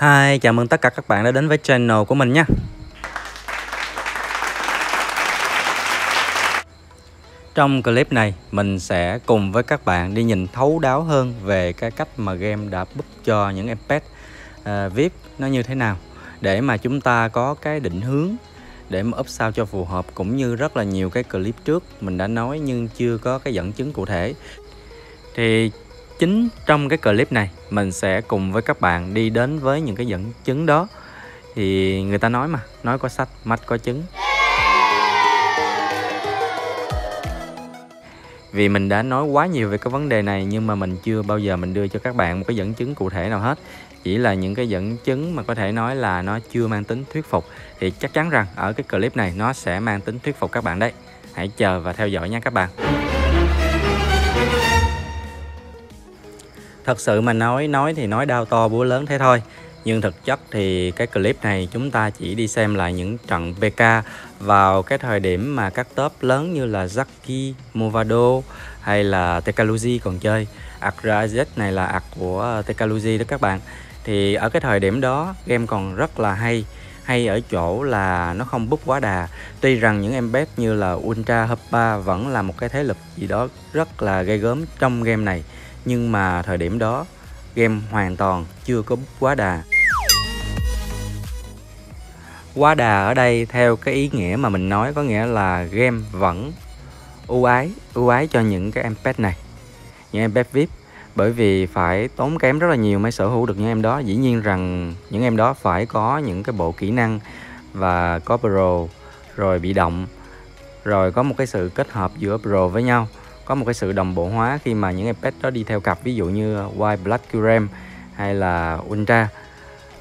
Hi, chào mừng tất cả các bạn đã đến với channel của mình nha Trong clip này mình sẽ cùng với các bạn đi nhìn thấu đáo hơn về cái cách mà game đã búp cho những em pet uh, VIP nó như thế nào để mà chúng ta có cái định hướng để mà up sao cho phù hợp cũng như rất là nhiều cái clip trước mình đã nói nhưng chưa có cái dẫn chứng cụ thể. Thì chính trong cái clip này, mình sẽ cùng với các bạn đi đến với những cái dẫn chứng đó. Thì người ta nói mà, nói có sách, mắt có chứng. Vì mình đã nói quá nhiều về cái vấn đề này, nhưng mà mình chưa bao giờ mình đưa cho các bạn một cái dẫn chứng cụ thể nào hết. Chỉ là những cái dẫn chứng mà có thể nói là nó chưa mang tính thuyết phục. Thì chắc chắn rằng ở cái clip này, nó sẽ mang tính thuyết phục các bạn đấy. Hãy chờ và theo dõi nha các bạn. Thật sự mà nói nói thì nói đau to búa lớn thế thôi. Nhưng thực chất thì cái clip này chúng ta chỉ đi xem lại những trận PK vào cái thời điểm mà các top lớn như là Zaki, Movado hay là Tekaluzi còn chơi. Akrazet này là ạc của Tekaluzi đó các bạn. Thì ở cái thời điểm đó game còn rất là hay. Hay ở chỗ là nó không bút quá đà. Tuy rằng những em bếp như là Ultra Huppa vẫn là một cái thế lực gì đó rất là gây gớm trong game này nhưng mà thời điểm đó, game hoàn toàn chưa có bút quá đà. Quá đà ở đây theo cái ý nghĩa mà mình nói có nghĩa là game vẫn ưu ái ưu ái cho những cái em pet này, những em pet vip. Bởi vì phải tốn kém rất là nhiều mới sở hữu được những em đó. Dĩ nhiên rằng những em đó phải có những cái bộ kỹ năng và có pro, rồi bị động, rồi có một cái sự kết hợp giữa pro với nhau có một cái sự đồng bộ hóa khi mà những em pet đó đi theo cặp, ví dụ như White Black Curem hay là Ultra.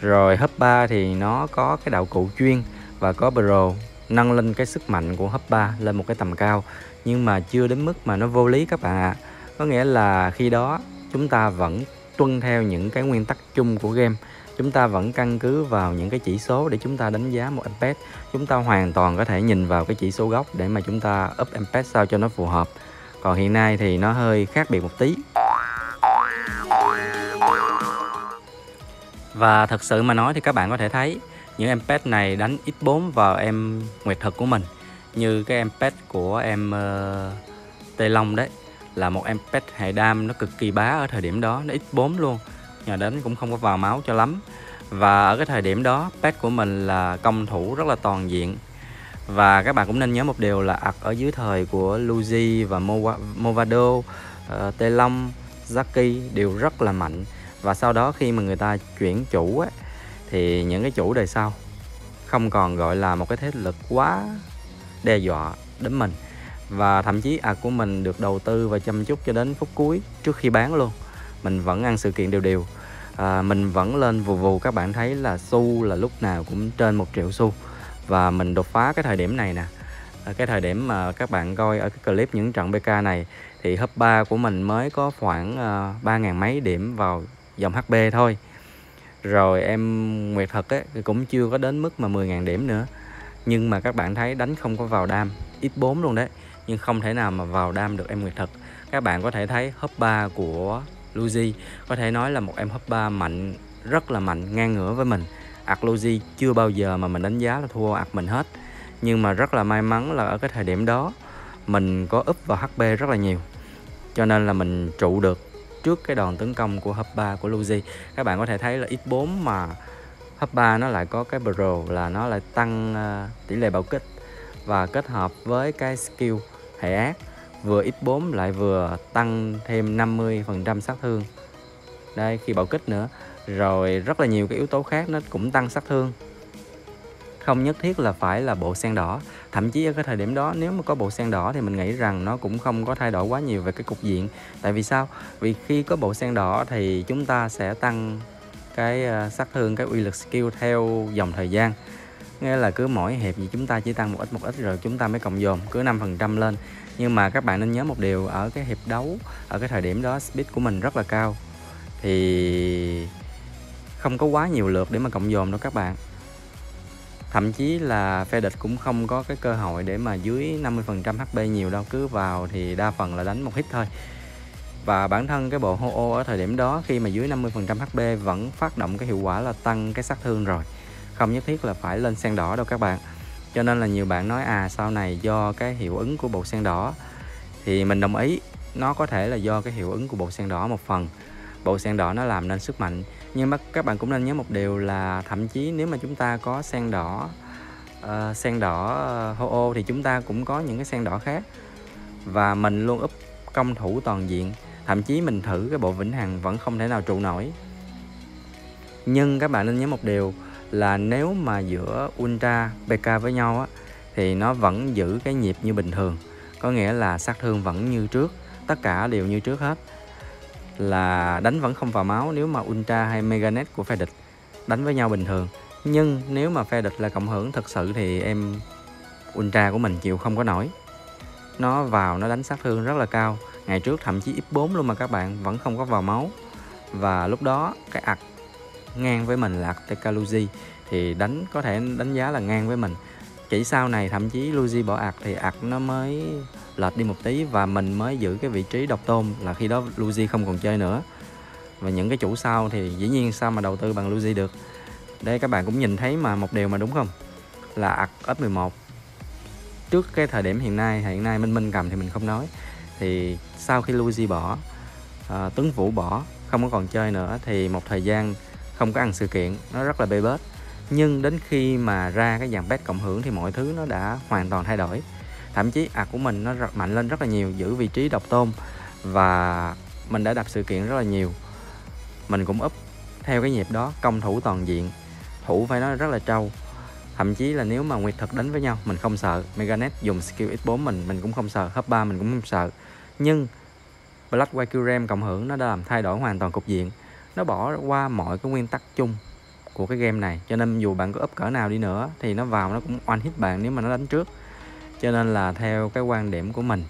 Rồi hấp 3 thì nó có cái đạo cụ chuyên và có pro nâng lên cái sức mạnh của hấp 3 lên một cái tầm cao. Nhưng mà chưa đến mức mà nó vô lý các bạn ạ. À. có nghĩa là khi đó chúng ta vẫn tuân theo những cái nguyên tắc chung của game. Chúng ta vẫn căn cứ vào những cái chỉ số để chúng ta đánh giá một em chúng ta hoàn toàn có thể nhìn vào cái chỉ số gốc để mà chúng ta up em sao cho nó phù hợp còn hiện nay thì nó hơi khác biệt một tí. Và thật sự mà nói thì các bạn có thể thấy những em pet này đánh x4 vào em nguyệt thực của mình như cái em pet của em ờ, uh, tây long đấy. Là một em pet hệ đam nó cực kỳ bá ở thời điểm đó nó x4 luôn nhờ đánh cũng không có vào máu cho lắm. Và ở cái thời điểm đó pet của mình là công thủ rất là toàn diện và các bạn cũng nên nhớ một điều là ạc ở dưới thời của Luigi và Movado, uh, Tê Long, Zaki đều rất là mạnh. Và sau đó khi mà người ta chuyển chủ ấy, thì những cái chủ đời sau không còn gọi là một cái thế lực quá đe dọa đến mình. Và thậm chí ạc của mình được đầu tư và chăm chút cho đến phút cuối trước khi bán luôn. Mình vẫn ăn sự kiện đều đều. À, mình vẫn lên vù vù. Các bạn thấy là xu là lúc nào cũng trên một triệu xu và mình đột phá cái thời điểm này nè. Ờ, cái thời điểm mà các bạn coi ở cái clip những trận BK này thì hấp 3 của mình mới có khoảng ờ, uh, 3.000 mấy điểm vào dòng HP thôi. Rồi em Nguyệt Thật ấy, cũng chưa có đến mức mà 10.000 điểm nữa. Nhưng mà các bạn thấy đánh không có vào đam ít 4 luôn đấy. Nhưng không thể nào mà vào đam được em Nguyệt Thật các bạn có thể thấy hấp 3 của Luzi có thể nói là một em hấp 3 mạnh rất là mạnh ngang ngửa với mình. Arlogi chưa bao giờ mà mình đánh giá là thua ạc mình hết. Nhưng mà rất là may mắn là ở cái thời điểm đó mình có úp vào HP rất là nhiều. Cho nên là mình trụ được trước cái đòn tấn công của hấp 3 của Luigi các bạn có thể thấy là X4 mà hấp 3 nó lại có cái pro là nó lại tăng uh, tỷ lệ bạo kích và kết hợp với cái skill hệ ác. Vừa X4 lại vừa tăng thêm 50% sát thương. Đây khi bạo kích nữa rồi rất là nhiều cái yếu tố khác nó cũng tăng sát thương. Không nhất thiết là phải là bộ sen đỏ. Thậm chí ở cái thời điểm đó, nếu mà có bộ sen đỏ thì mình nghĩ rằng nó cũng không có thay đổi quá nhiều về cái cục diện. Tại vì sao? Vì khi có bộ sen đỏ thì chúng ta sẽ tăng cái ờ, sát thương, cái uy lực skill theo dòng thời gian. Nghĩa là cứ mỗi hiệp gì chúng ta chỉ tăng một ít một ít rồi chúng ta mới cộng dồn, cứ 5% lên. Nhưng mà các bạn nên nhớ một điều, ở cái hiệp đấu, ở cái thời điểm đó speed của mình rất là cao. Thì không có quá nhiều lượt để mà cộng dồn đâu các bạn. Thậm chí là phe địch cũng không có cái cơ hội để mà dưới 50% HP nhiều đâu, cứ vào thì đa phần là đánh một hit thôi. Và bản thân cái bộ Ho-Oh ở thời điểm đó, khi mà dưới 50% HP vẫn phát động cái hiệu quả là tăng cái sát thương rồi. Không nhất thiết là phải lên sen đỏ đâu các bạn. Cho nên là nhiều bạn nói à sau này do cái hiệu ứng của bộ sen đỏ, thì mình đồng ý, nó có thể là do cái hiệu ứng của bộ sen đỏ một phần. Bộ sen đỏ nó làm nên sức mạnh nhưng mà các bạn cũng nên nhớ một điều là thậm chí nếu mà chúng ta có sen đỏ uh, sen đỏ uh, hô ô thì chúng ta cũng có những cái sen đỏ khác. Và mình luôn úp công thủ toàn diện. Thậm chí mình thử cái bộ vĩnh hằng vẫn không thể nào trụ nổi. Nhưng các bạn nên nhớ một điều là nếu mà giữa ultra pk với nhau á thì nó vẫn giữ cái nhịp như bình thường. Có nghĩa là sát thương vẫn như trước. Tất cả đều như trước hết là đánh vẫn không vào máu nếu mà ultra hay meganet của phe địch đánh với nhau bình thường. Nhưng nếu mà phe địch là cộng hưởng thật sự thì em ultra của mình chịu không có nổi. Nó vào, nó đánh sát thương rất là cao. Ngày trước thậm chí x4 luôn mà các bạn, vẫn không có vào máu. Và lúc đó cái ạc ngang với mình là ạc thì đánh, có thể đánh giá là ngang với mình. Chỉ sau này thậm chí Luzi bỏ ạc thì ạc nó mới lệch đi một tí và mình mới giữ cái vị trí độc tôn là khi đó Luzi không còn chơi nữa. Và những cái chủ sau thì dĩ nhiên sao mà đầu tư bằng Luzi được. Đây các bạn cũng nhìn thấy mà một điều mà đúng không? Là ạc up 11 trước cái thời điểm hiện nay hiện nay Minh Minh cầm thì mình không nói. Thì sau khi Luigi bỏ à, Tuấn Vũ bỏ không có còn chơi nữa thì một thời gian không có ăn sự kiện. Nó rất là bê bết. Nhưng đến khi mà ra cái dàn bet cộng hưởng thì mọi thứ nó đã hoàn toàn thay đổi thậm chí ạc của mình nó mạnh lên rất là nhiều, giữ vị trí độc tôn. Và mình đã đập sự kiện rất là nhiều. Mình cũng úp theo cái nhịp đó, công thủ toàn diện. Thủ phải nói rất là trâu. Thậm chí là nếu mà nguyệt thực đánh với nhau, mình không sợ. Meganet dùng skill x4 mình mình cũng không sợ. Hấp 3 mình cũng không sợ. Nhưng Black white Ram cộng hưởng nó đã làm thay đổi hoàn toàn cục diện. Nó bỏ qua mọi cái nguyên tắc chung của cái game này. Cho nên dù bạn có úp cỡ nào đi nữa, thì nó vào nó cũng oanh hit bạn nếu mà nó đánh trước cho nên là theo cái quan điểm của mình,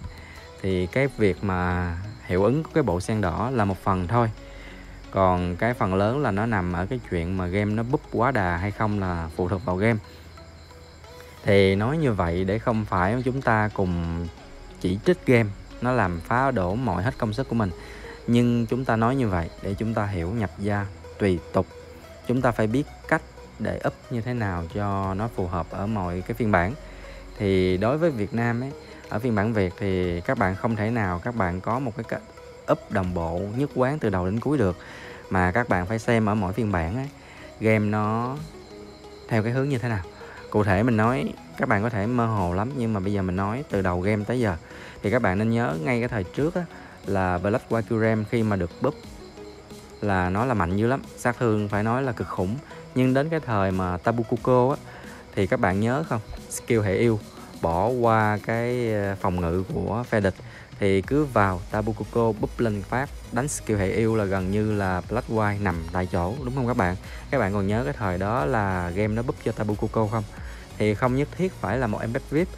thì cái việc mà hiệu ứng của cái bộ sen đỏ là một phần thôi. Còn cái phần lớn là nó nằm ở cái chuyện mà game nó búp quá đà hay không là phụ thuộc vào game. Thì nói như vậy để không phải chúng ta cùng chỉ trích game, nó làm phá đổ mọi hết công sức của mình. Nhưng chúng ta nói như vậy để chúng ta hiểu nhập gia tùy tục. Chúng ta phải biết cách để up như thế nào cho nó phù hợp ở mọi cái phiên bản thì đối với Việt Nam ấy ở phiên bản Việt thì các bạn không thể nào các bạn có một cái cách up đồng bộ nhất quán từ đầu đến cuối được. Mà các bạn phải xem ở mỗi phiên bản ấy, game nó theo cái hướng như thế nào. Cụ thể mình nói các bạn có thể mơ hồ lắm nhưng mà bây giờ mình nói từ đầu game tới giờ. Thì các bạn nên nhớ ngay cái thời trước á, là Black Wakuram khi mà được búp là nó là mạnh dữ lắm. Sát thương phải nói là cực khủng. Nhưng đến cái thời mà Tabukuko á thì các bạn nhớ không? Skill hệ yêu. Bỏ qua cái ờ, phòng ngự của phe địch thì cứ vào Tabukuko, búp lên phát đánh skill hệ yêu là gần như là Black White nằm tại chỗ, đúng không các bạn? Các bạn còn nhớ cái thời đó là game nó búp cho Tabukuko không? Thì không nhất thiết phải là một em VIP.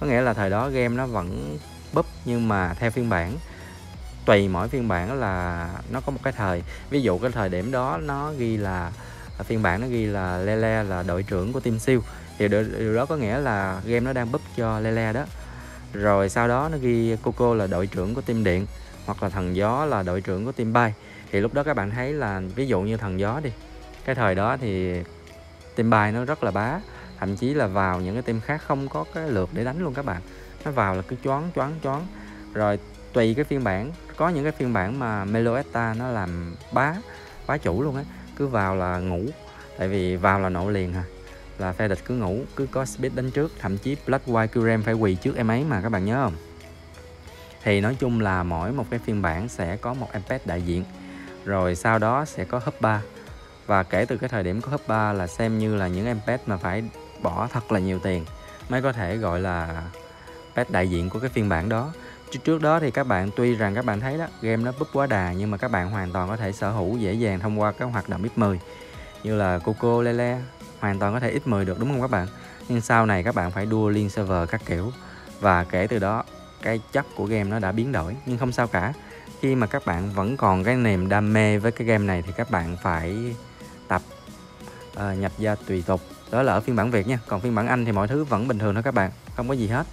Có nghĩa là thời đó game nó vẫn búp nhưng mà theo phiên bản. Tùy mỗi phiên bản là nó có một cái thời. Ví dụ cái thời điểm đó nó ghi là phiên bản nó ghi là Lele là đội trưởng của team siêu. Thì điều đó có nghĩa là game nó đang búp cho Lele đó. Rồi sau đó nó ghi Coco là đội trưởng của team điện, hoặc là thần gió là đội trưởng của team bay. Thì lúc đó các bạn thấy là, ví dụ như thần gió đi, cái thời đó thì team bay nó rất là bá. Thậm chí là vào những cái team khác không có cái lượt để đánh luôn các bạn. Nó vào là cứ choáng choáng choáng. Rồi tùy cái phiên bản, có những cái phiên bản mà Meloetta nó làm bá bá chủ luôn á cứ vào là ngủ. Tại vì vào là nổ liền à là phe địch cứ ngủ, cứ có speed đánh trước, thậm chí Black White Kurem phải quỳ trước em ấy mà, các bạn nhớ không? Thì nói chung là mỗi một cái phiên bản sẽ có một empad đại diện, rồi sau đó sẽ có hub 3 và kể từ cái thời điểm có hub 3 là xem như là những empad mà phải bỏ thật là nhiều tiền mới có thể gọi là pet đại diện của cái phiên bản đó trước đó thì các bạn tuy rằng các bạn thấy đó game nó búp quá đà nhưng mà các bạn hoàn toàn có thể sở hữu dễ dàng thông qua các hoạt động X10 như là Coco Lele hoàn toàn có thể X10 được đúng không các bạn? Nhưng sau này các bạn phải đua liên server các kiểu. Và kể từ đó cái chất của game nó đã biến đổi nhưng không sao cả. Khi mà các bạn vẫn còn cái niềm đam mê với cái game này thì các bạn phải tập uh, nhập gia tùy tục. Đó là ở phiên bản Việt nha còn phiên bản Anh thì mọi thứ vẫn bình thường thôi các bạn không có gì hết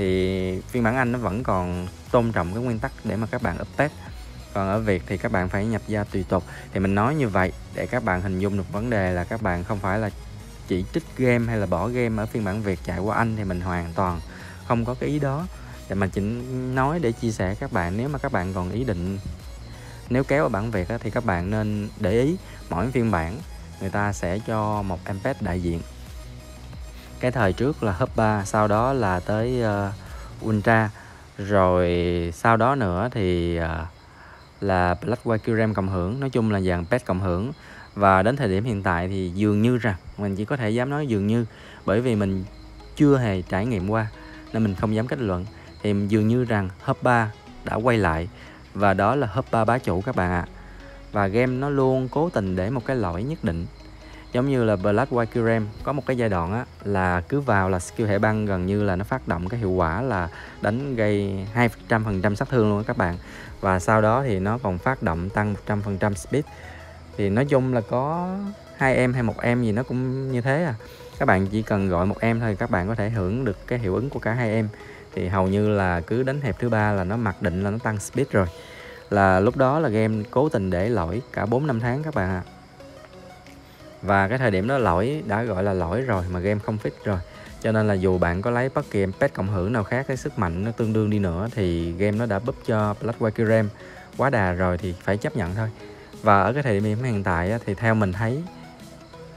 thì phiên bản Anh nó vẫn còn tôn trọng cái nguyên tắc để mà các bạn update. Còn ở Việt thì các bạn phải nhập gia tùy tục. Thì mình nói như vậy để các bạn hình dung được vấn đề là các bạn không phải là chỉ trích game hay là bỏ game ở phiên bản Việt chạy qua Anh thì mình hoàn toàn không có cái ý đó. Để mà chỉ nói để chia sẻ các bạn nếu mà các bạn còn ý định nếu kéo ở bản Việt á, thì các bạn nên để ý mỗi phiên bản người ta sẽ cho một embed đại diện cái thời trước là Hub 3 sau đó là tới uh, Ultra. Rồi sau đó nữa thì uh, là Black White RAM cộng hưởng. Nói chung là dàn pet cộng hưởng. Và đến thời điểm hiện tại thì dường như rằng mình chỉ có thể dám nói dường như bởi vì mình chưa hề trải nghiệm qua nên mình không dám kết luận. Thì dường như rằng Hub 3 đã quay lại và đó là Hub 3 bá chủ các bạn ạ. À. và game nó luôn cố tình để một cái lỗi nhất định giống như là Black White QRAM có một cái giai đoạn á, là cứ vào là skill hệ băng gần như là nó phát động cái hiệu quả là đánh gây 200 phần trăm sát thương luôn các bạn. Và sau đó thì nó còn phát động tăng 100 phần trăm speed. Thì nói chung là có hai em hay một em gì nó cũng như thế à. Các bạn chỉ cần gọi một em thôi các bạn có thể hưởng được cái hiệu ứng của cả hai em. Thì hầu như là cứ đánh hẹp thứ ba là nó mặc định là nó tăng speed rồi. Là lúc đó là game cố tình để lỗi cả 4 năm tháng các bạn ạ. à và cái thời điểm đó lỗi, đã gọi là lỗi rồi mà game không fix rồi. Cho nên là dù bạn có lấy bất kỳ pet cộng hưởng nào khác cái sức mạnh nó tương đương đi nữa, thì game nó đã búp cho Black Wake RAM quá đà rồi thì phải chấp nhận thôi. Và ở cái thời điểm hiện tại thì theo mình thấy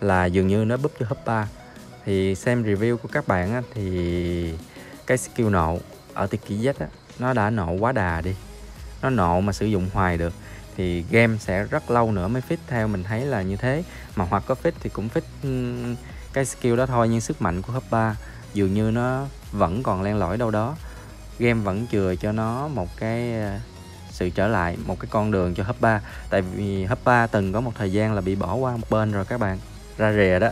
là dường như nó búp cho hub 3 thì xem review của các bạn thì cái skill nộ ở Tiki kỹ Z nó đã nộ quá đà đi. Nó nộ mà sử dụng hoài được thì game sẽ rất lâu nữa mới fit theo mình thấy là như thế. Mà hoặc có fit thì cũng fit ừ, cái skill đó thôi nhưng sức mạnh của hub 3 dường như nó vẫn còn len lỏi đâu đó. Game vẫn chừa cho nó một cái ờ, sự trở lại một cái con đường cho hub 3 tại vì hub 3 từng có một thời gian là bị bỏ qua một bên rồi các bạn ra rìa đó.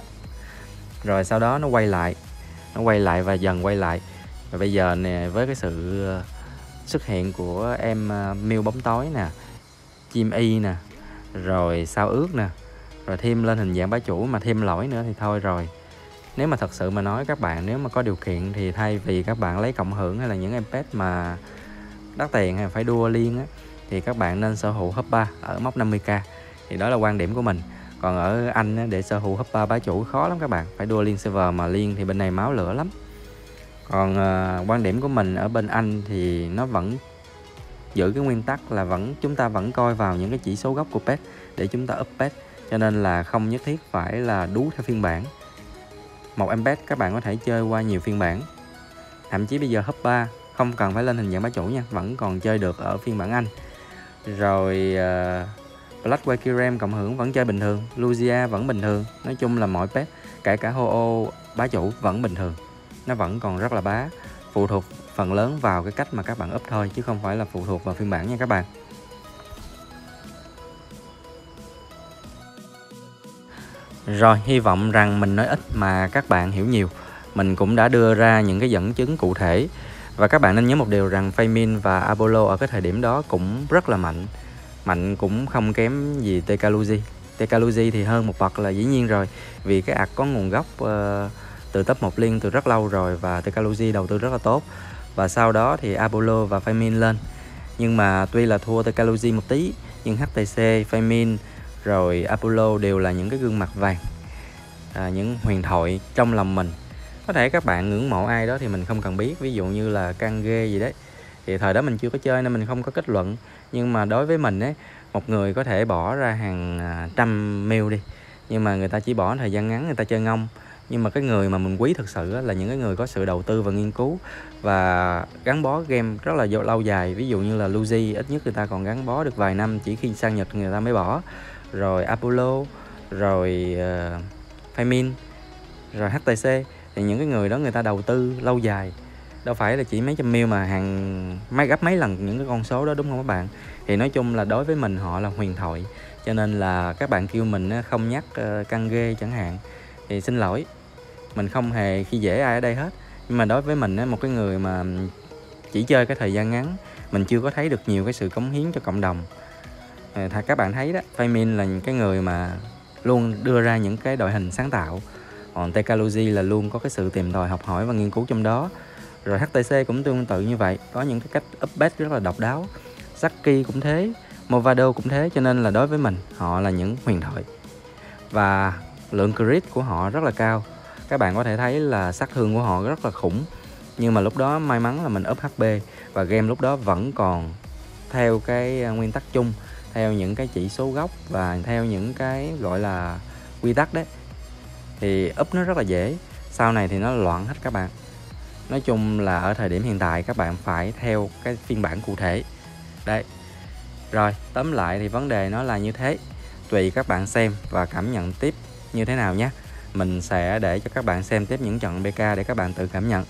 Rồi sau đó nó quay lại nó quay lại và dần quay lại. Và bây giờ nè với cái sự ờ, xuất hiện của em ờ, miêu bóng tối nè chim y nè rồi sao ướt nè rồi thêm lên hình dạng bá chủ mà thêm lỗi nữa thì thôi rồi. Nếu mà thật sự mà nói các bạn nếu mà có điều kiện thì thay vì các bạn lấy cộng hưởng hay là những em pet mà đắt tiền hay phải đua liên á thì các bạn nên sở hữu hấp 3 ở mốc 50k thì đó là quan điểm của mình. Còn ở Anh á, để sở hữu hấp 3 bá chủ khó lắm các bạn phải đua liên server mà liên thì bên này máu lửa lắm. Còn uh, quan điểm của mình ở bên Anh thì nó vẫn giữ cái nguyên tắc là vẫn chúng ta vẫn coi vào những cái chỉ số gốc của pet để chúng ta up pet. Cho nên là không nhất thiết phải là đú theo phiên bản. Một em pet các bạn có thể chơi qua nhiều phiên bản. Thậm chí bây giờ hub 3 không cần phải lên hình dạng bá chủ nha vẫn còn chơi được ở phiên bản Anh. Rồi uh, Black Wake cộng hưởng vẫn chơi bình thường Lucia vẫn bình thường. Nói chung là mọi pet kể cả Ho-Oh bá chủ vẫn bình thường. Nó vẫn còn rất là bá phụ thuộc phần lớn vào cái cách mà các bạn up thôi chứ không phải là phụ thuộc vào phiên bản nha các bạn Rồi, hy vọng rằng mình nói ít mà các bạn hiểu nhiều. Mình cũng đã đưa ra những cái dẫn chứng cụ thể. Và các bạn nên nhớ một điều rằng Feynman và Apollo ở cái thời điểm đó cũng rất là mạnh. Mạnh cũng không kém gì Tekaluzi. Tekaluzi thì hơn một bậc là dĩ nhiên rồi. Vì cái ạc có nguồn gốc uh, từ top 1 liên từ rất lâu rồi và Tekaluzi đầu tư rất là tốt. Và sau đó thì Apollo và Femin lên. Nhưng mà tuy là thua Tekaluzi một tí, nhưng HTC, Femin rồi Apollo đều là những cái gương mặt vàng à, những huyền thoại trong lòng mình. Có thể các bạn ngưỡng mộ ai đó thì mình không cần biết ví dụ như là căng ghê gì đấy. Thì thời đó mình chưa có chơi nên mình không có kết luận. Nhưng mà đối với mình ấy một người có thể bỏ ra hàng à, trăm mil đi. Nhưng mà người ta chỉ bỏ thời gian ngắn người ta chơi ngông nhưng mà cái người mà mình quý thực sự là những cái người có sự đầu tư và nghiên cứu và gắn bó game rất là lâu dài. Ví dụ như là Luigi ít nhất người ta còn gắn bó được vài năm chỉ khi sang Nhật người ta mới bỏ. Rồi Apollo rồi ờ, uh, Femin rồi HTC thì những cái người đó người ta đầu tư lâu dài. Đâu phải là chỉ mấy trăm mil mà hàng mấy gấp mấy lần những cái con số đó đúng không các bạn? Thì nói chung là đối với mình họ là huyền thoại. Cho nên là các bạn kêu mình không nhắc ờ, căng ghê chẳng hạn. Thì xin lỗi mình không hề khi dễ ai ở đây hết. Nhưng mà đối với mình một cái người mà chỉ chơi cái thời gian ngắn, mình chưa có thấy được nhiều cái sự cống hiến cho cộng đồng. Ờ, Thật các bạn thấy đó Faymin là những cái người mà luôn đưa ra những cái đội hình sáng tạo. Còn Technology là luôn có cái sự tìm tòi, học hỏi và nghiên cứu trong đó. Rồi HTC cũng tương tự như vậy, có những cái cách update rất là độc đáo. Saki cũng thế, Movado cũng thế, cho nên là đối với mình, họ là những huyền thoại. Và lượng crit của họ rất là cao các bạn có thể thấy là sát thương của họ rất là khủng. Nhưng mà lúc đó may mắn là mình up HP và game lúc đó vẫn còn theo cái ờ, nguyên tắc chung, theo những cái chỉ số gốc và theo những cái gọi là quy tắc đấy. Thì up nó rất là dễ, sau này thì nó loạn hết các bạn. Nói chung là ở thời điểm hiện tại các bạn phải theo cái phiên bản cụ thể. Đây rồi, tóm lại thì vấn đề nó là như thế. Tùy các bạn xem và cảm nhận tiếp như thế nào nhé mình sẽ để cho các bạn xem tiếp những trận BK để các bạn tự cảm nhận.